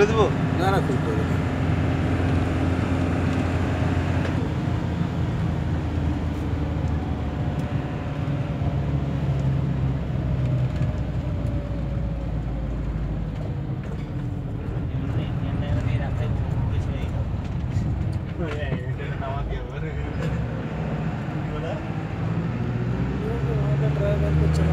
খুলে দেবো না না খুলতে হবে Thank you.